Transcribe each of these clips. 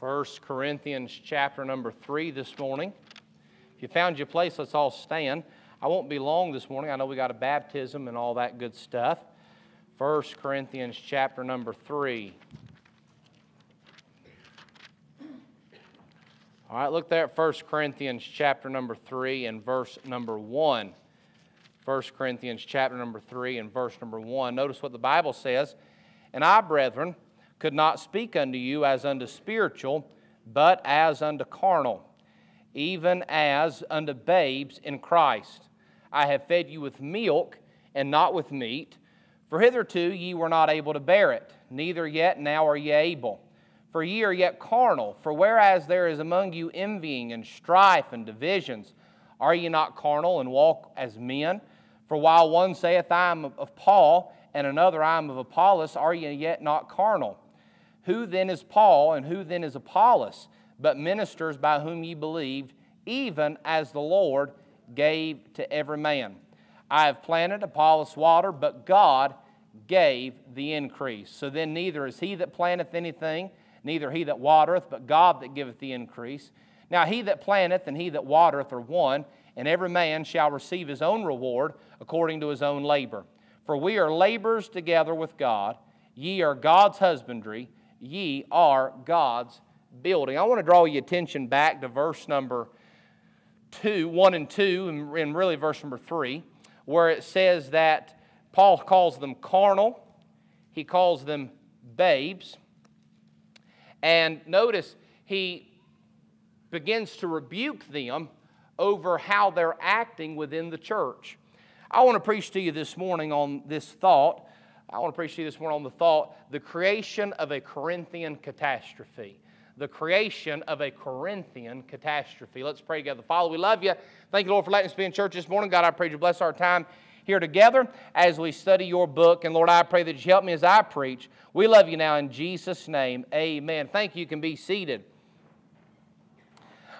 1 Corinthians chapter number 3 this morning. If you found your place, let's all stand. I won't be long this morning. I know we got a baptism and all that good stuff. 1 Corinthians chapter number 3. All right, look there at 1 Corinthians chapter number 3 and verse number 1. 1 Corinthians chapter number 3 and verse number 1. Notice what the Bible says. And I, brethren, could not speak unto you as unto spiritual, but as unto carnal, even as unto babes in Christ. I have fed you with milk and not with meat, for hitherto ye were not able to bear it, neither yet now are ye able. For ye are yet carnal, for whereas there is among you envying and strife and divisions, are ye not carnal and walk as men? For while one saith, I am of Paul, and another, I am of Apollos, are ye yet not carnal? Who then is Paul and who then is Apollos, but ministers by whom ye believed, even as the Lord gave to every man? I have planted, Apollos water, but God gave the increase. So then neither is he that planteth anything, neither he that watereth, but God that giveth the increase. Now he that planteth and he that watereth are one, and every man shall receive his own reward according to his own labor. For we are laborers together with God. Ye are God's husbandry ye are God's building. I want to draw your attention back to verse number 2, 1 and 2, and really verse number 3, where it says that Paul calls them carnal, he calls them babes. And notice he begins to rebuke them over how they're acting within the church. I want to preach to you this morning on this thought I want to preach to you this morning on the thought the creation of a Corinthian catastrophe. The creation of a Corinthian catastrophe. Let's pray together. Father, we love you. Thank you, Lord, for letting us be in church this morning. God, I pray you bless our time here together as we study your book. And Lord, I pray that you help me as I preach. We love you now in Jesus' name. Amen. Thank you. You can be seated.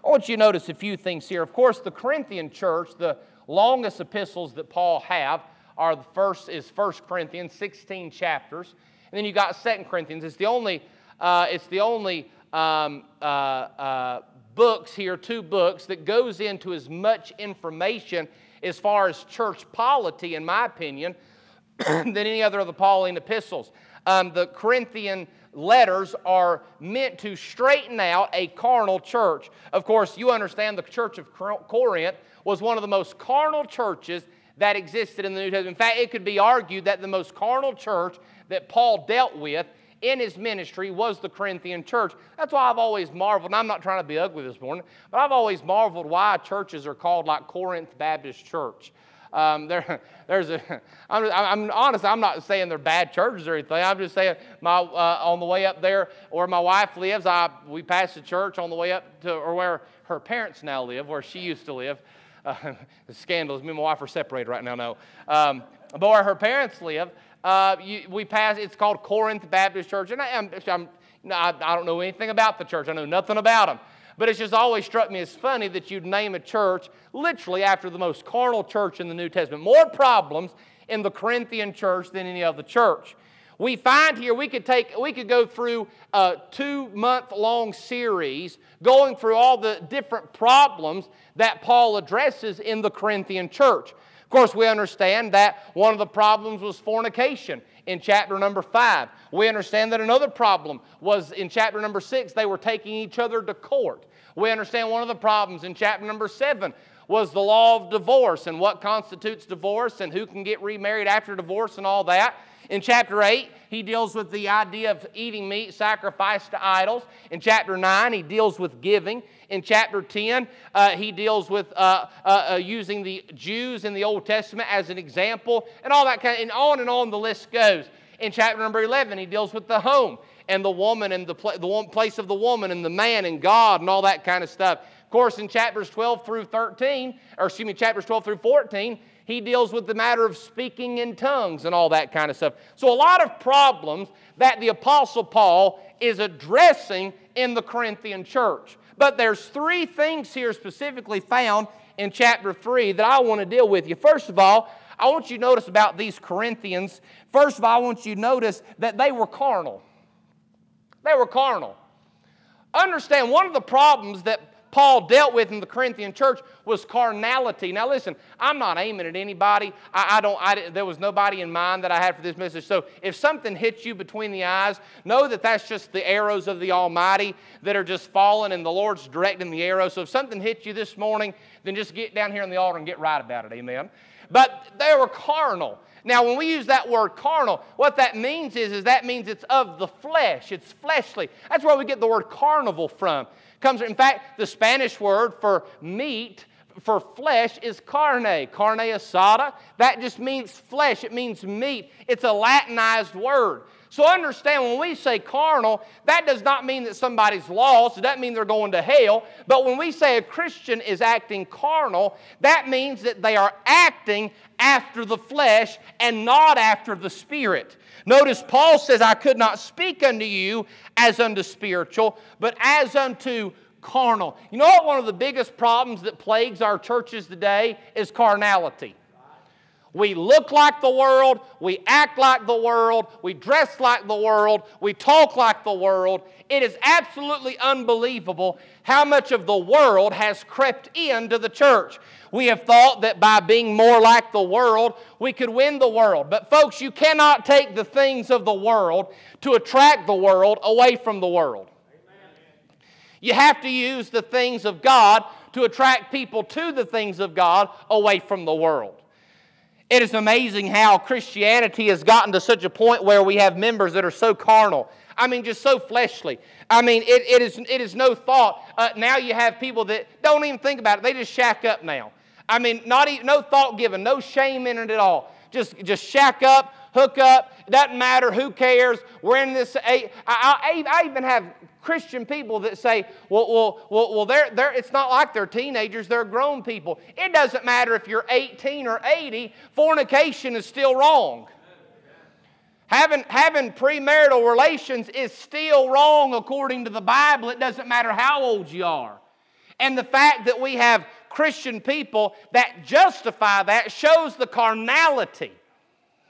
I want you to notice a few things here. Of course, the Corinthian church, the longest epistles that Paul have, are the first is 1 Corinthians, 16 chapters. And then you got 2 Corinthians. It's the only, uh, it's the only um, uh, uh, books here, two books, that goes into as much information as far as church polity, in my opinion, than any other of the Pauline epistles. Um, the Corinthian letters are meant to straighten out a carnal church. Of course, you understand the church of Corinth was one of the most carnal churches that existed in the New Testament. In fact, it could be argued that the most carnal church that Paul dealt with in his ministry was the Corinthian church. That's why I've always marveled, and I'm not trying to be ugly this morning, but I've always marveled why churches are called like Corinth Baptist Church. Um, there, there's a, I'm, I'm honest, I'm not saying they're bad churches or anything. I'm just saying my, uh, on the way up there where my wife lives, I, we passed a church on the way up to, or where her parents now live, where she used to live. Uh, the scandals. Me and my wife are separated right now. No, um, but where her parents live, uh, you, we pass. It's called Corinth Baptist Church, and I, I'm, I'm, I, I don't know anything about the church. I know nothing about them. But it's just always struck me as funny that you'd name a church literally after the most carnal church in the New Testament. More problems in the Corinthian church than any other church. We find here we could take we could go through a two month long series going through all the different problems that Paul addresses in the Corinthian church. Of course, we understand that one of the problems was fornication in chapter number five. We understand that another problem was in chapter number six, they were taking each other to court. We understand one of the problems in chapter number seven was the law of divorce and what constitutes divorce and who can get remarried after divorce and all that. In chapter 8, he deals with the idea of eating meat sacrificed to idols. In chapter 9, he deals with giving. In chapter 10, uh, he deals with uh, uh, uh, using the Jews in the Old Testament as an example, and all that kind of, and on and on the list goes. In chapter number 11, he deals with the home and the woman and the, pl- the place of the woman and the man and God and all that kind of stuff. Of course, in chapters 12 through 13, or excuse me, chapters 12 through 14, he deals with the matter of speaking in tongues and all that kind of stuff. So, a lot of problems that the Apostle Paul is addressing in the Corinthian church. But there's three things here specifically found in chapter 3 that I want to deal with you. First of all, I want you to notice about these Corinthians. First of all, I want you to notice that they were carnal. They were carnal. Understand, one of the problems that Paul dealt with in the Corinthian church was carnality. Now, listen, I'm not aiming at anybody. I, I don't. I, there was nobody in mind that I had for this message. So, if something hits you between the eyes, know that that's just the arrows of the Almighty that are just falling, and the Lord's directing the arrow. So, if something hits you this morning, then just get down here on the altar and get right about it. Amen. But they were carnal. Now, when we use that word carnal, what that means is, is that means it's of the flesh. It's fleshly. That's where we get the word carnival from. Comes, in fact, the Spanish word for meat, for flesh, is carne, carne asada. That just means flesh, it means meat. It's a Latinized word. So understand when we say carnal, that does not mean that somebody's lost. It doesn't mean they're going to hell. But when we say a Christian is acting carnal, that means that they are acting after the flesh and not after the spirit. Notice Paul says, I could not speak unto you as unto spiritual, but as unto carnal. You know what? One of the biggest problems that plagues our churches today is carnality. We look like the world, we act like the world, we dress like the world, we talk like the world. It is absolutely unbelievable how much of the world has crept into the church. We have thought that by being more like the world, we could win the world. But, folks, you cannot take the things of the world to attract the world away from the world. You have to use the things of God to attract people to the things of God away from the world. It is amazing how Christianity has gotten to such a point where we have members that are so carnal. I mean, just so fleshly. I mean, it, it, is, it is no thought. Uh, now you have people that don't even think about it. They just shack up now. I mean, not even, no thought given, no shame in it at all. Just, just shack up, hook up. It doesn't matter. Who cares? We're in this. I, I, I even have Christian people that say, well, well, well, well they're, they're, it's not like they're teenagers, they're grown people. It doesn't matter if you're 18 or 80, fornication is still wrong. Having, having premarital relations is still wrong according to the Bible. It doesn't matter how old you are. And the fact that we have Christian people that justify that shows the carnality.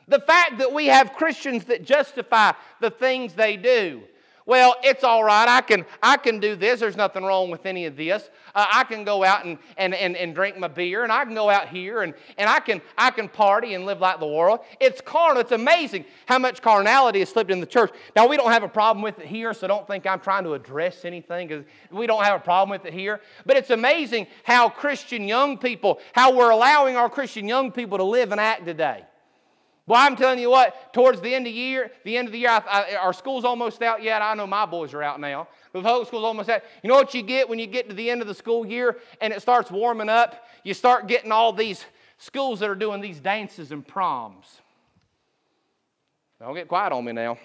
The fact that we have Christians that justify the things they do. Well, it's all right. I can, I can do this. There's nothing wrong with any of this. Uh, I can go out and, and, and, and drink my beer, and I can go out here and, and I, can, I can party and live like the world. It's carnal. It's amazing how much carnality has slipped in the church. Now, we don't have a problem with it here, so don't think I'm trying to address anything because we don't have a problem with it here. But it's amazing how Christian young people, how we're allowing our Christian young people to live and act today. Well, I'm telling you what, towards the end of the year, the end of the year, I, I, our school's almost out yet. I know my boys are out now. But The whole school's almost out. You know what you get when you get to the end of the school year and it starts warming up? You start getting all these schools that are doing these dances and proms. Don't get quiet on me now.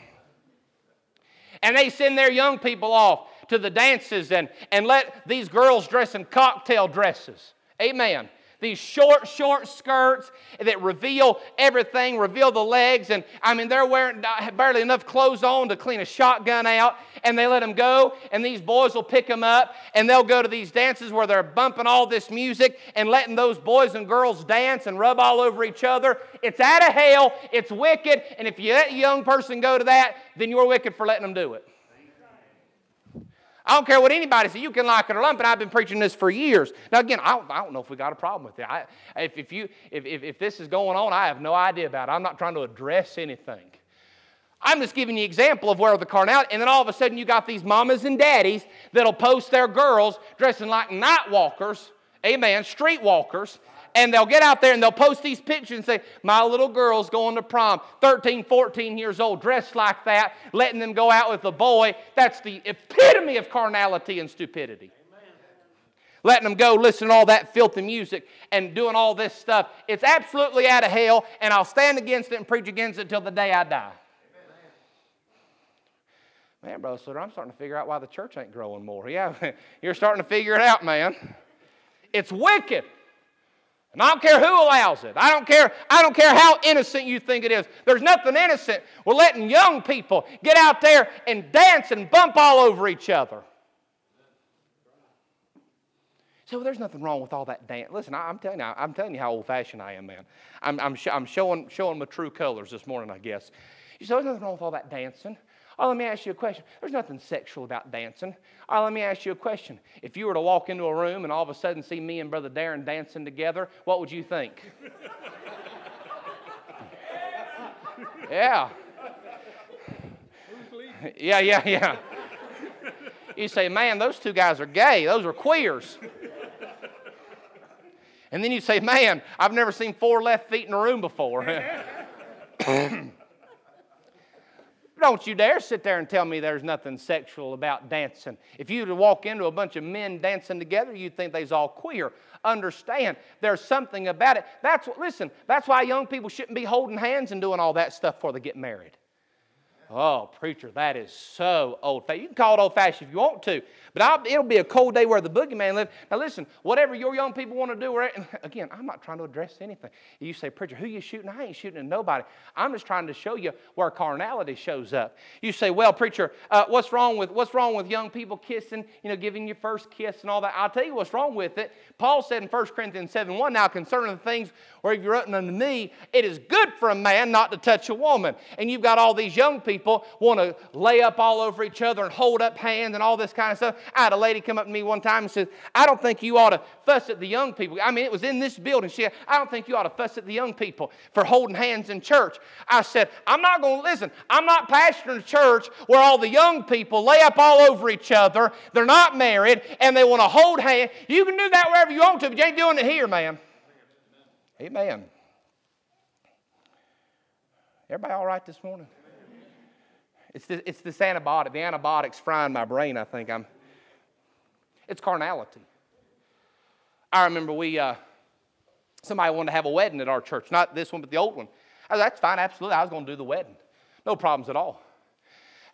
And they send their young people off to the dances and, and let these girls dress in cocktail dresses. Amen these short, short skirts that reveal everything, reveal the legs. And I mean, they're wearing uh, barely enough clothes on to clean a shotgun out. And they let them go, and these boys will pick them up, and they'll go to these dances where they're bumping all this music and letting those boys and girls dance and rub all over each other. It's out of hell, it's wicked, and if you let a young person go to that, then you're wicked for letting them do it. I don't care what anybody says. You can like it or lump it. I've been preaching this for years. Now, again, I don't, I don't know if we got a problem with it. I, if, if, you, if, if, if this is going on, I have no idea about it. I'm not trying to address anything. I'm just giving you an example of where the carnality, and then all of a sudden you got these mamas and daddies that'll post their girls dressing like night walkers, amen, street walkers, and they'll get out there and they'll post these pictures and say, My little girl's going to prom, 13, 14 years old, dressed like that, letting them go out with a boy. That's the epitome of carnality and stupidity. Letting them go listen to all that filthy music and doing all this stuff. It's absolutely out of hell, and I'll stand against it and preach against it till the day I die. Man, Brother Sluder, I'm starting to figure out why the church ain't growing more. Yeah, you're starting to figure it out, man. It's wicked. And I don't care who allows it. I don't care, I don't care how innocent you think it is. There's nothing innocent. We're letting young people get out there and dance and bump all over each other. So there's nothing wrong with all that dance. Listen, I, am telling you, I'm telling you how old-fashioned I am, man. I'm, I'm, sh- I'm showing, showing my true colors this morning, I guess. You say there's nothing wrong with all that dancing, Oh, let me ask you a question. There's nothing sexual about dancing. Oh, let me ask you a question. If you were to walk into a room and all of a sudden see me and Brother Darren dancing together, what would you think? yeah. Yeah, yeah, yeah. You say, man, those two guys are gay. Those are queers. And then you say, man, I've never seen four left feet in a room before. Don't you dare sit there and tell me there's nothing sexual about dancing. If you were to walk into a bunch of men dancing together, you'd think they's all queer. Understand, there's something about it. That's what, listen, that's why young people shouldn't be holding hands and doing all that stuff before they get married. Oh, preacher, that is so old fashioned. You can call it old fashioned if you want to, but I'll, it'll be a cold day where the boogeyman lives. Now, listen, whatever your young people want to do, again, I'm not trying to address anything. You say, preacher, who you shooting? I ain't shooting at nobody. I'm just trying to show you where carnality shows up. You say, well, preacher, uh, what's wrong with what's wrong with young people kissing? You know, giving your first kiss and all that. I'll tell you what's wrong with it. Paul said in 1 Corinthians 7 1, now concerning the things where you're written unto me, it is good for a man not to touch a woman. And you've got all these young people want to lay up all over each other and hold up hands and all this kind of stuff. I had a lady come up to me one time and said, I don't think you ought to fuss at the young people. I mean, it was in this building. She said, I don't think you ought to fuss at the young people for holding hands in church. I said, I'm not going to listen. I'm not pastoring a church where all the young people lay up all over each other. They're not married and they want to hold hands. You can do that wherever you want to, but you ain't doing it here, man. Amen. Everybody all right this morning? It's, it's this antibiotic. The antibiotic's frying my brain, I think. I'm, it's carnality. I remember we, uh, somebody wanted to have a wedding at our church. Not this one, but the old one. I said, that's fine, absolutely. I was going to do the wedding. No problems at all.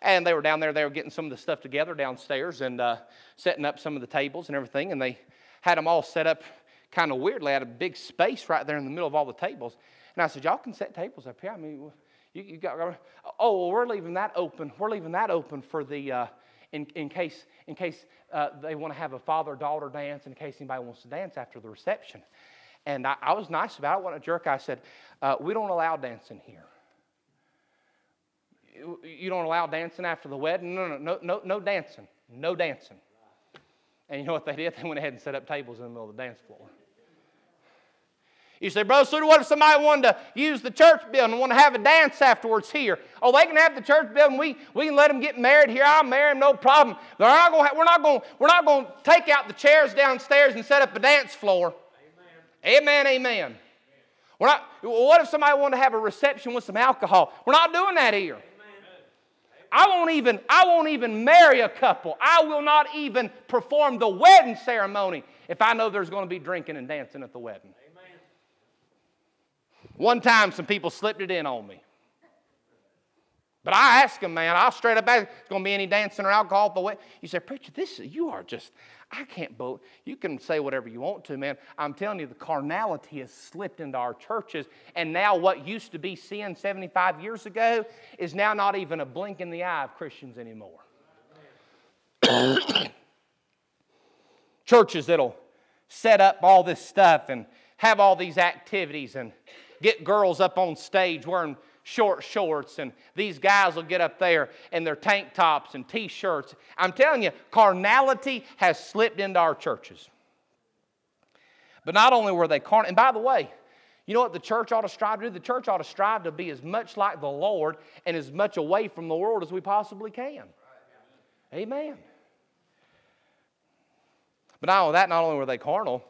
And they were down there, they were getting some of the stuff together downstairs and uh, setting up some of the tables and everything. And they had them all set up kind of weirdly. had a big space right there in the middle of all the tables. And I said, y'all can set tables up here. I mean, you, you got, oh, well, we're leaving that open. We're leaving that open for the, uh, in, in case, in case uh, they want to have a father daughter dance, in case anybody wants to dance after the reception. And I, I was nice about it. I wasn't a jerk. I said, uh, we don't allow dancing here. You, you don't allow dancing after the wedding? No, no, no, no, no dancing. No dancing. And you know what they did? They went ahead and set up tables in the middle of the dance floor. You say, Brother Sluder, what if somebody wanted to use the church building and want to have a dance afterwards here? Oh, they can have the church building. We, we can let them get married here. I'll marry them, no problem. They're not gonna we're not going we're not going to take out the chairs downstairs and set up a dance floor. Amen, amen. amen. We're not, what if somebody wanted to have a reception with some alcohol? We're not doing that here. I won't even I won't even marry a couple. I will not even perform the wedding ceremony if I know there's going to be drinking and dancing at the wedding. One time, some people slipped it in on me. But I asked them, man, I'll straight up ask, is going to be any dancing or alcohol the way? You say, preacher, this you are just, I can't believe. You can say whatever you want to, man. I'm telling you, the carnality has slipped into our churches, and now what used to be sin 75 years ago is now not even a blink in the eye of Christians anymore. Churches that'll set up all this stuff and have all these activities and get girls up on stage wearing short shorts, and these guys will get up there in their tank tops and t shirts. I'm telling you, carnality has slipped into our churches. But not only were they carnal, and by the way, you know what the church ought to strive to do? The church ought to strive to be as much like the Lord and as much away from the world as we possibly can. Amen. But not only that, not only were they carnal,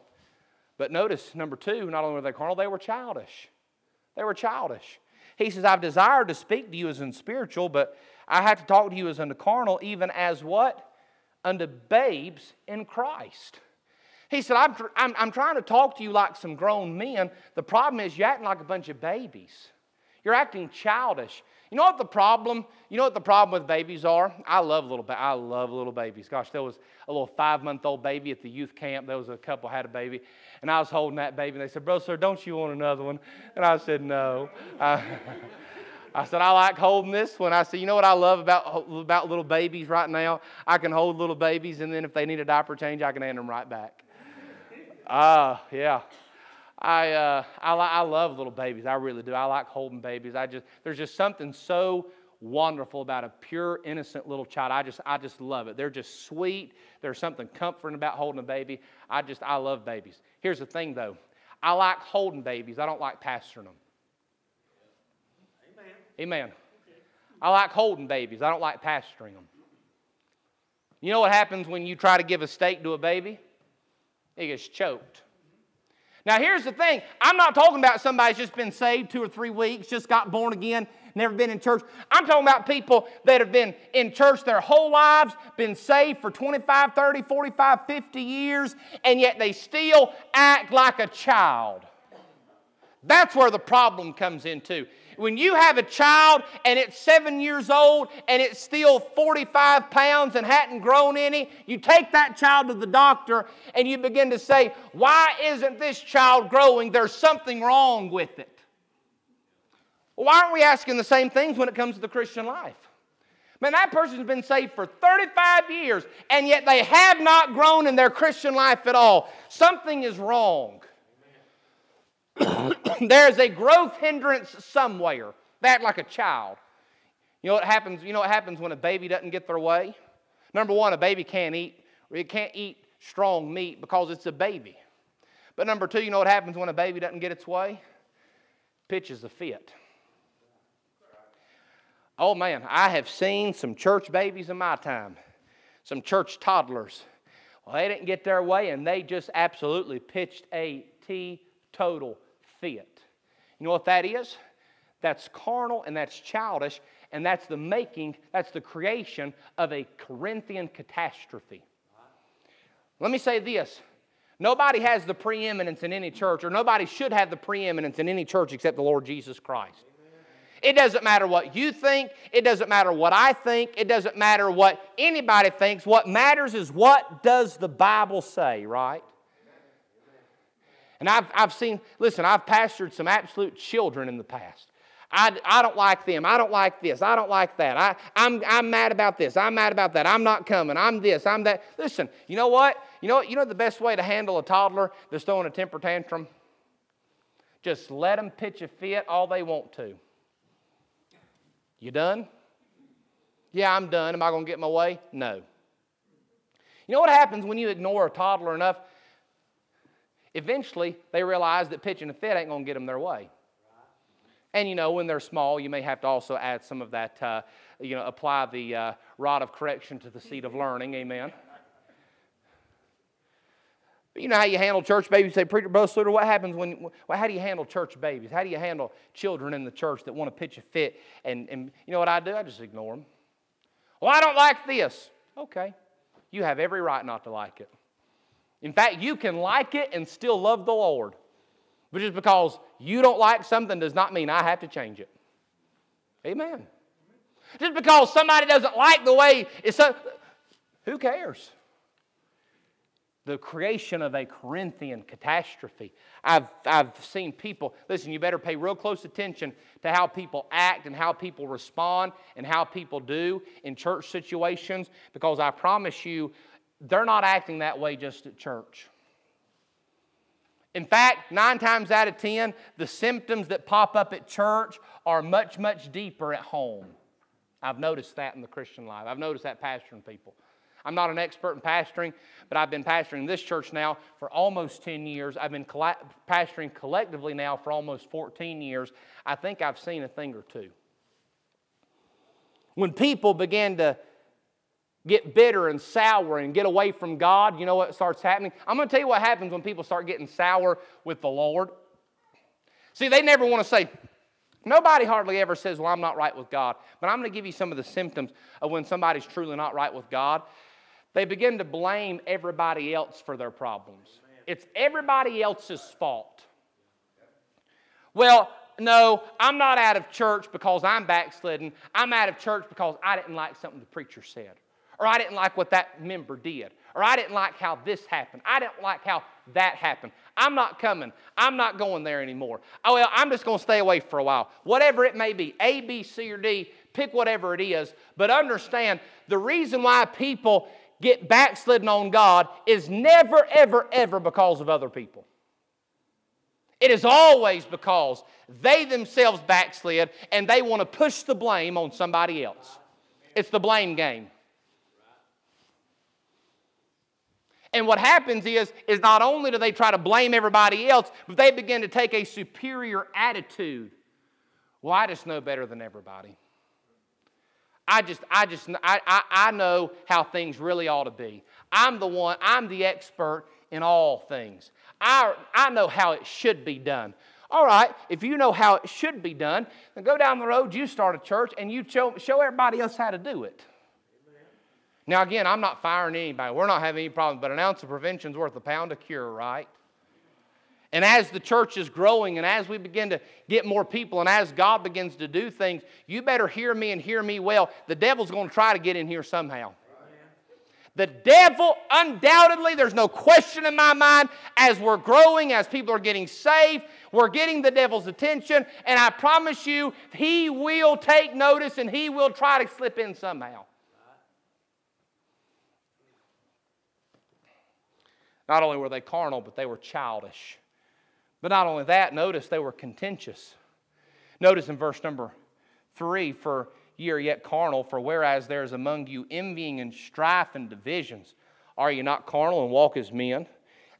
but notice number two, not only were they carnal, they were childish. They were childish. He says, I've desired to speak to you as in spiritual, but I have to talk to you as unto carnal, even as what? Unto babes in Christ. He said, I'm, I'm, I'm trying to talk to you like some grown men. The problem is you're acting like a bunch of babies. You're acting childish. You know what the problem? You know what the problem with babies are? I love little. Ba- I love little babies. Gosh, there was a little five-month-old baby at the youth camp. There was a couple had a baby, and I was holding that baby. And they said, "Bro, sir, don't you want another one?" And I said, "No." I, I said, I like holding this one. I said, you know what I love about, about little babies right now? I can hold little babies, and then if they need a diaper change, I can hand them right back. Ah, uh, yeah. I, uh, I, I love little babies. I really do. I like holding babies. I just, there's just something so wonderful about a pure, innocent little child. I just, I just love it. They're just sweet. There's something comforting about holding a baby. I just, I love babies. Here's the thing, though. I like holding babies. I don't like pastoring them. Amen. Amen. I like holding babies. I don't like pastoring them. You know what happens when you try to give a steak to a baby? It gets choked. Now, here's the thing I'm not talking about somebody who's just been saved two or three weeks, just got born again, never been in church. I'm talking about people that have been in church their whole lives, been saved for 25, 30, 45, 50 years, and yet they still act like a child. That's where the problem comes into. When you have a child and it's seven years old and it's still 45 pounds and hadn't grown any, you take that child to the doctor and you begin to say, Why isn't this child growing? There's something wrong with it. Why aren't we asking the same things when it comes to the Christian life? Man, that person's been saved for 35 years, and yet they have not grown in their Christian life at all. Something is wrong. There's a growth hindrance somewhere. That like a child. You know what happens? You know what happens when a baby doesn't get their way? Number one, a baby can't eat. It can't eat strong meat because it's a baby. But number two, you know what happens when a baby doesn't get its way? Pitches a fit. Oh man, I have seen some church babies in my time, some church toddlers. Well, they didn't get their way and they just absolutely pitched a teetotal fit. You know what that is? That's carnal and that's childish, and that's the making, that's the creation of a Corinthian catastrophe. Let me say this nobody has the preeminence in any church, or nobody should have the preeminence in any church except the Lord Jesus Christ. It doesn't matter what you think. It doesn't matter what I think. It doesn't matter what anybody thinks. What matters is what does the Bible say, right? And I've, I've seen, listen, I've pastored some absolute children in the past. I, I don't like them. I don't like this. I don't like that. I, I'm, I'm mad about this. I'm mad about that. I'm not coming. I'm this. I'm that. Listen, you know what? You know what? You know the best way to handle a toddler that's throwing a temper tantrum? Just let them pitch a fit all they want to. You done? Yeah, I'm done. Am I going to get my way? No. You know what happens when you ignore a toddler enough? Eventually, they realize that pitching a fit ain't going to get them their way. And you know, when they're small, you may have to also add some of that, uh, you know, apply the uh, rod of correction to the seed of learning. Amen. But you know how you handle church babies? Say, Preacher Bo Sluder, what happens when, well, how do you handle church babies? How do you handle children in the church that want to pitch a fit? And, and you know what I do? I just ignore them. Well, I don't like this. Okay. You have every right not to like it. In fact, you can like it and still love the Lord. But just because you don't like something does not mean I have to change it. Amen. Just because somebody doesn't like the way it's so, who cares? The creation of a Corinthian catastrophe. I've, I've seen people, listen, you better pay real close attention to how people act and how people respond and how people do in church situations because I promise you, they're not acting that way just at church. In fact, nine times out of ten, the symptoms that pop up at church are much, much deeper at home. I've noticed that in the Christian life. I've noticed that pastoring people. I'm not an expert in pastoring, but I've been pastoring this church now for almost 10 years. I've been pastoring collectively now for almost 14 years. I think I've seen a thing or two. When people begin to get bitter and sour and get away from God, you know what starts happening? I'm going to tell you what happens when people start getting sour with the Lord. See, they never want to say, nobody hardly ever says, Well, I'm not right with God. But I'm going to give you some of the symptoms of when somebody's truly not right with God. They begin to blame everybody else for their problems. It's everybody else's fault. Well, no, I'm not out of church because I'm backslidden. I'm out of church because I didn't like something the preacher said or I didn't like what that member did, or I didn't like how this happened, I didn't like how that happened. I'm not coming. I'm not going there anymore. Oh, well, I'm just going to stay away for a while. Whatever it may be, A, B, C, or D, pick whatever it is. But understand the reason why people get backslidden on God is never, ever, ever because of other people. It is always because they themselves backslid and they want to push the blame on somebody else. It's the blame game. And what happens is, is not only do they try to blame everybody else, but they begin to take a superior attitude. Well, I just know better than everybody. I just, I just, I, I, I know how things really ought to be. I'm the one, I'm the expert in all things. I, I know how it should be done. All right, if you know how it should be done, then go down the road, you start a church, and you show, show everybody else how to do it. Now, again, I'm not firing anybody. We're not having any problems, but an ounce of prevention is worth a pound of cure, right? And as the church is growing and as we begin to get more people and as God begins to do things, you better hear me and hear me well. The devil's going to try to get in here somehow. The devil, undoubtedly, there's no question in my mind, as we're growing, as people are getting saved, we're getting the devil's attention. And I promise you, he will take notice and he will try to slip in somehow. Not only were they carnal, but they were childish. But not only that, notice they were contentious. Notice in verse number three, for ye are yet carnal, for whereas there is among you envying and strife and divisions, are you not carnal and walk as men?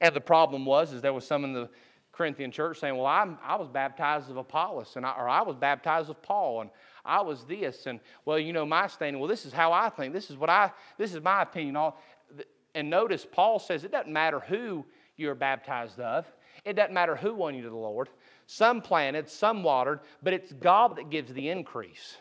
And the problem was, is there was some in the Corinthian church saying, well, I'm, i was baptized of Apollos, and I, or I was baptized of Paul, and I was this, and well, you know my standing. Well, this is how I think. This is what I. This is my opinion. All and notice Paul says it doesn't matter who you're baptized of, it doesn't matter who won you to the Lord. Some planted, some watered, but it's God that gives the increase.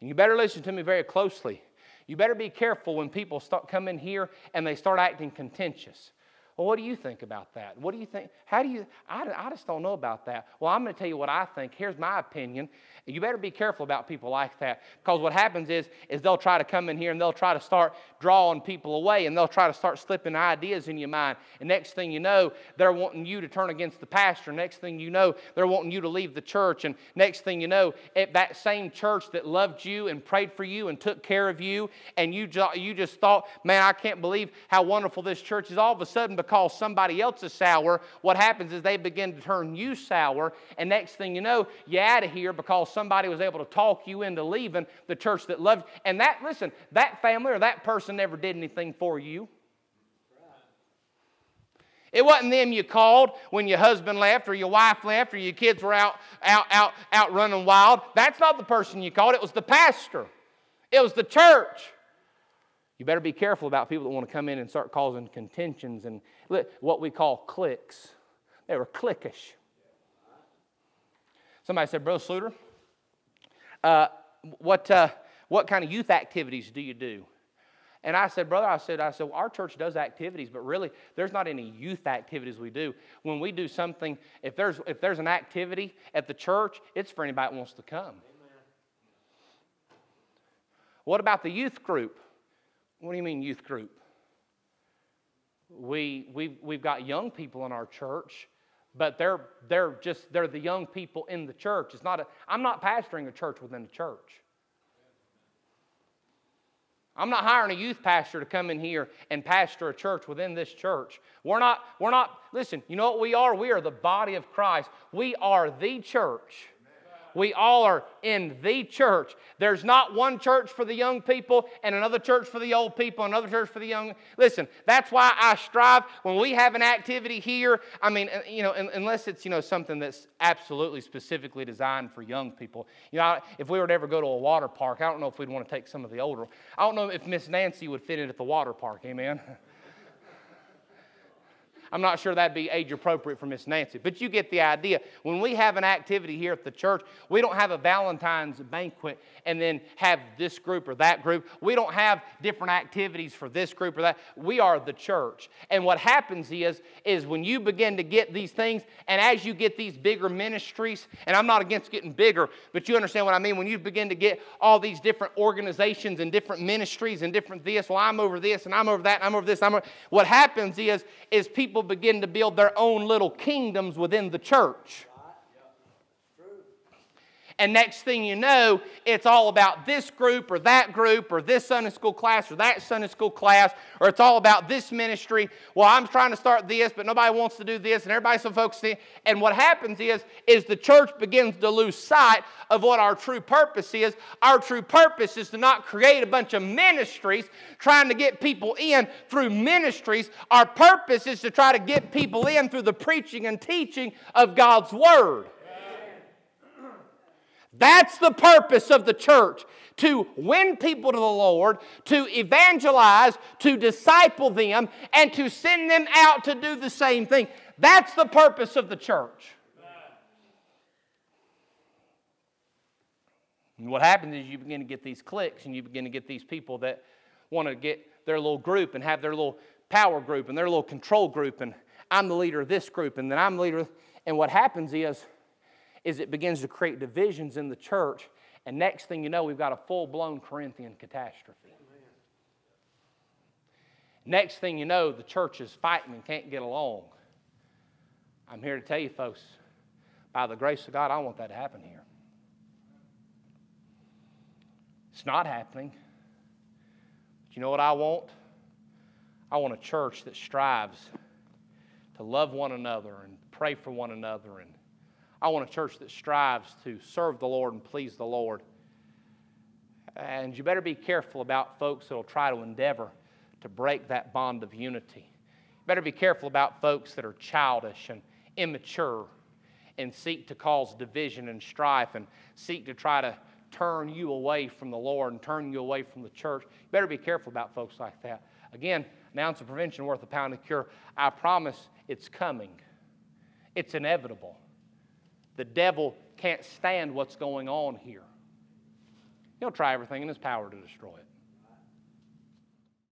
And you better listen to me very closely. You better be careful when people start coming here and they start acting contentious. Well, what do you think about that? What do you think? How do you? I, I just don't know about that. Well, I'm going to tell you what I think. Here's my opinion. You better be careful about people like that because what happens is, is they'll try to come in here and they'll try to start drawing people away and they'll try to start slipping ideas in your mind. And next thing you know, they're wanting you to turn against the pastor. Next thing you know, they're wanting you to leave the church. And next thing you know, at that same church that loved you and prayed for you and took care of you, and you, you just thought, man, I can't believe how wonderful this church is. All of a sudden, because somebody else is sour, what happens is they begin to turn you sour. And next thing you know, you're out of here because somebody was able to talk you into leaving the church that loved you. And that, listen, that family or that person never did anything for you. It wasn't them you called when your husband left or your wife left or your kids were out, out, out, out running wild. That's not the person you called. It was the pastor. It was the church. You better be careful about people that want to come in and start causing contentions and what we call cliques. They were cliquish. Somebody said, Bro Sluder, uh, what, uh, what kind of youth activities do you do? And I said, brother, I said, I said, well, our church does activities, but really, there's not any youth activities we do. When we do something, if there's if there's an activity at the church, it's for anybody that wants to come. Amen. What about the youth group? What do you mean youth group? We we've, we've got young people in our church but they're they're just they're the young people in the church. It's not a i'm not pastoring a church within the church. I'm not hiring a youth pastor to come in here and pastor a church within this church. We're not we're not listen you know what we are? We are the body of christ. We are the church we all are in the church. There's not one church for the young people and another church for the old people, another church for the young. Listen, that's why I strive when we have an activity here. I mean, uh, you know, unless it's, you know, something that's absolutely specifically designed for young people. You know, if we were to ever go to a water park, I don't know if we'd want to take some of the older. I don't know if Miss Nancy would fit in at the water park. Amen. I'm not sure that'd be age appropriate for Miss Nancy, but you get the idea. When we have an activity here at the church, we don't have a Valentine's banquet and then have this group or that group. We don't have different activities for this group or that. We are the church. And what happens is, is when you begin to get these things, and as you get these bigger ministries, and I'm not against getting bigger, but you understand what I mean. When you begin to get all these different organizations and different ministries and different this, well, I'm over this and I'm over that and I'm over this. I'm over, what happens is, is people begin to build their own little kingdoms within the church. And next thing you know, it's all about this group or that group or this Sunday school class or that Sunday school class, or it's all about this ministry. Well, I'm trying to start this, but nobody wants to do this, and everybody's so focused. In. And what happens is, is the church begins to lose sight of what our true purpose is. Our true purpose is to not create a bunch of ministries trying to get people in through ministries. Our purpose is to try to get people in through the preaching and teaching of God's Word. That's the purpose of the church to win people to the Lord, to evangelize, to disciple them, and to send them out to do the same thing. That's the purpose of the church. And what happens is you begin to get these cliques and you begin to get these people that want to get their little group and have their little power group and their little control group and I'm the leader of this group and then I'm the leader. And what happens is is it begins to create divisions in the church. And next thing you know, we've got a full blown Corinthian catastrophe. Next thing you know, the church is fighting and can't get along. I'm here to tell you, folks, by the grace of God, I want that to happen here. It's not happening. But you know what I want? I want a church that strives to love one another and pray for one another and I want a church that strives to serve the Lord and please the Lord. And you better be careful about folks that will try to endeavor to break that bond of unity. You better be careful about folks that are childish and immature and seek to cause division and strife and seek to try to turn you away from the Lord and turn you away from the church. You better be careful about folks like that. Again, an ounce of prevention worth a pound of cure. I promise it's coming. It's inevitable. The devil can't stand what's going on here. He'll try everything in his power to destroy it.